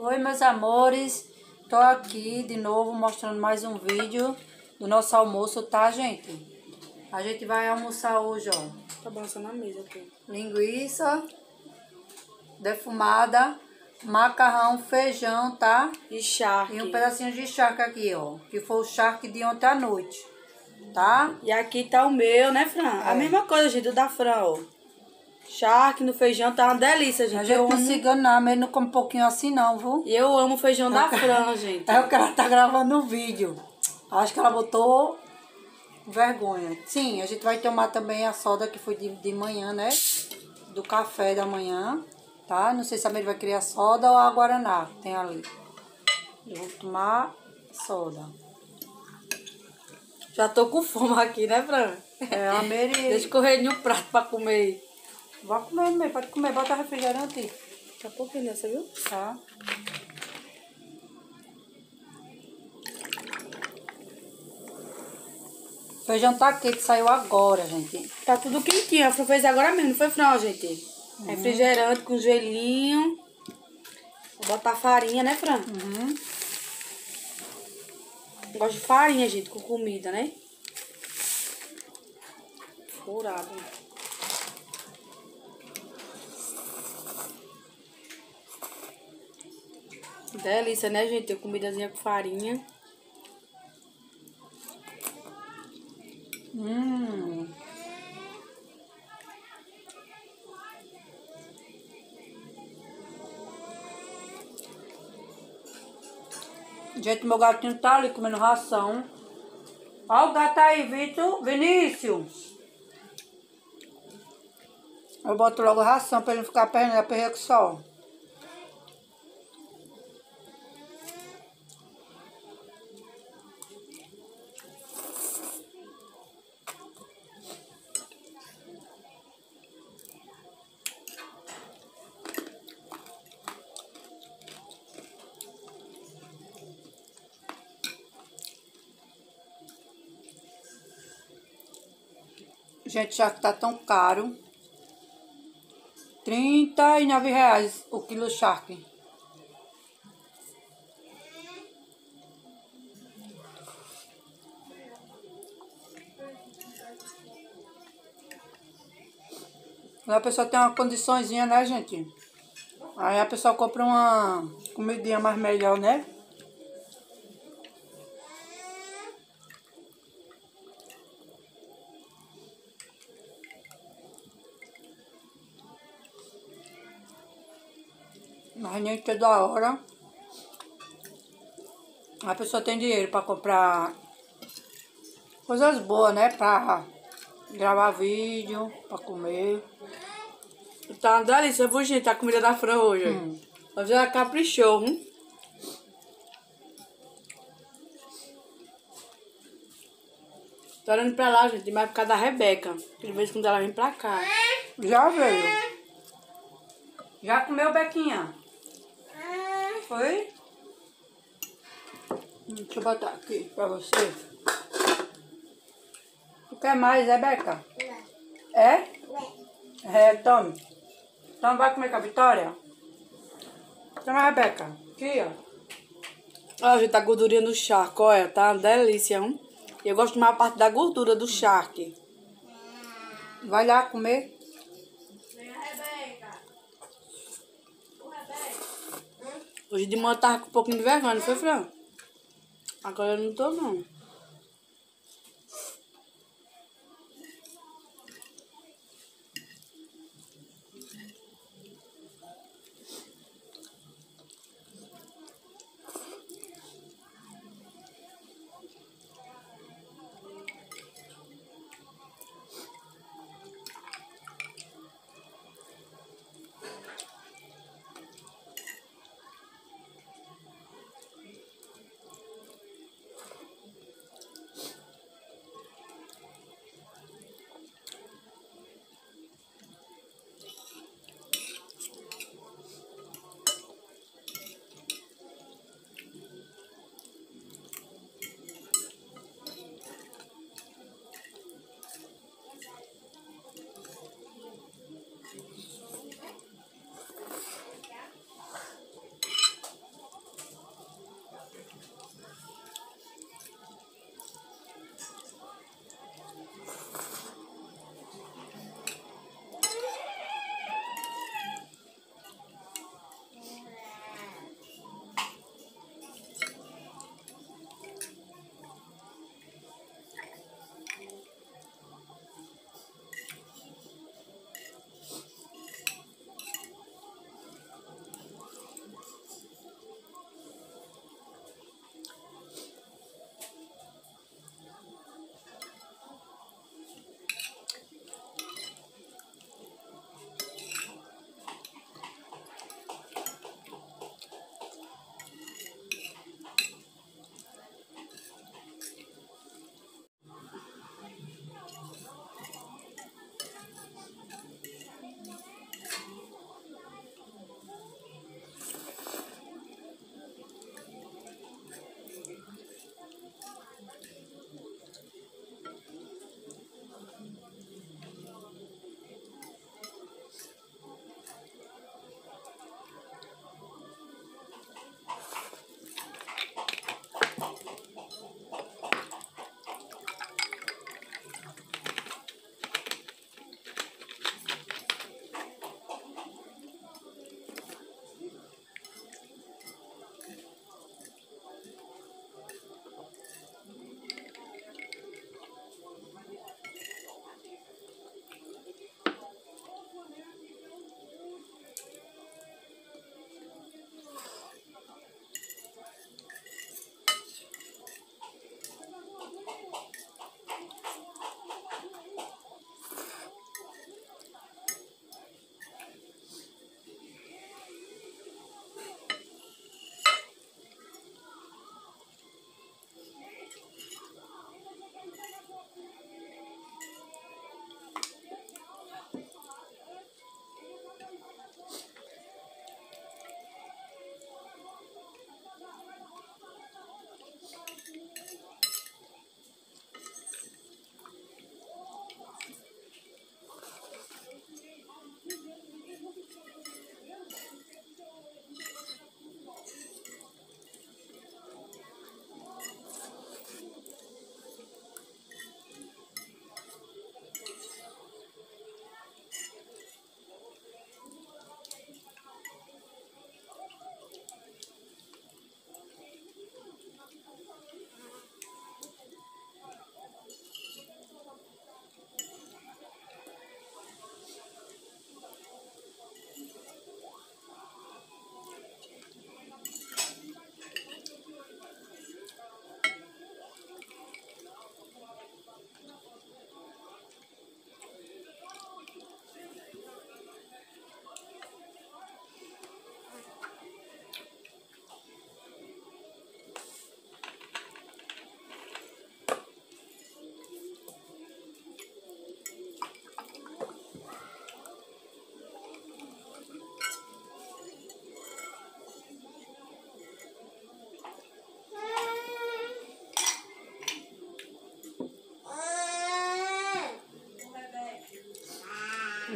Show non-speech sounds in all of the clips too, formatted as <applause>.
Oi, meus amores. Tô aqui de novo mostrando mais um vídeo do nosso almoço, tá, gente? A gente vai almoçar hoje, ó. Tá balançando na mesa aqui. Linguiça defumada, macarrão, feijão, tá? E charque. E um pedacinho de charque aqui, ó. Que foi o charque de ontem à noite, tá? E aqui tá o meu, né, Fran? A É. mesma coisa, gente, o da Fran, ó. Charque no feijão tá uma delícia, A gente. gente Eu não se enganar, mas não come um pouquinho assim não, viu? e eu amo feijão da Fran, gente. <laughs> É o que ela tá gravando o vídeo. Acho que ela botou vergonha. Sim, a gente vai tomar também a soda que foi de, de manhã, né? Do café da manhã, tá? Não sei se a Mary vai querer a soda ou a Guaraná, tem ali. Eu vou tomar soda. Já tô com fome aqui, né, Fran? É, a Mary... <laughs> Deixa eu correr no prato pra comer. Vai comer, Mary, pode comer. Bota refrigerante, Tá pouquinho nessa, viu? tá? Feijão tá quente, saiu agora, gente. Tá tudo quentinho. A Fran fez agora mesmo, não foi, Fran, gente? Refrigerante com gelinho. Vou botar farinha, né, Fran? Uhum. Gosto de farinha, gente, com comida, né? Furado. Delícia, né, gente? Ter comidazinha com farinha. Hum. Gente, meu gatinho tá ali comendo ração. Ó o gato aí, Vitor. Vinícius. Eu boto logo ração pra ele não ficar perdendo a perreco só. Gente, já que tá tão caro. Nove reais o quilo charque. A pessoa tem uma condiçãozinha, né, gente? Aí a pessoa compra uma comidinha mais melhor, né? Mas nem toda hora a pessoa tem dinheiro para comprar coisas boas, né? Para gravar vídeo, para comer. Tá uma delícia, viu, gente? A comida da Fran hoje. Hum. Hoje ela caprichou, hum? Tô olhando pra lá, gente, mas é por causa da Rebeca. Que de vez quando ela vem pra cá. Já veio. Já comeu, Bequinha? Foi? Deixa eu botar aqui pra você. Tu quer mais, é, Beca? É? É, tome. Então vai comer com a Vitória? Toma, Rebeca. Aqui, ó. Ó, gente, a gordurinha do charque, olha, tá uma delícia, hum? E eu gosto mais a parte da gordura do charque. Vai lá comer. Hoje de manhã eu tava com um pouquinho de vergonha, não foi, Fran? Agora eu não tô, não.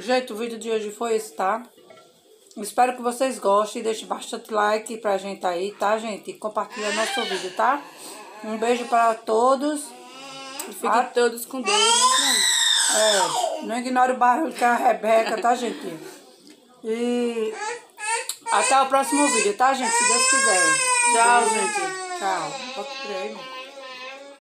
Gente, o vídeo de hoje foi esse, tá? Espero que vocês gostem. Deixe bastante like pra gente aí, tá, gente? E compartilha nosso vídeo, tá? Um beijo para todos. E fiquem ah. todos com Deus. Né? É, não ignore o barulho que é a Rebeca, tá, gente? E até o próximo vídeo, tá, gente? Se Deus quiser. Tchau, gente. Tchau.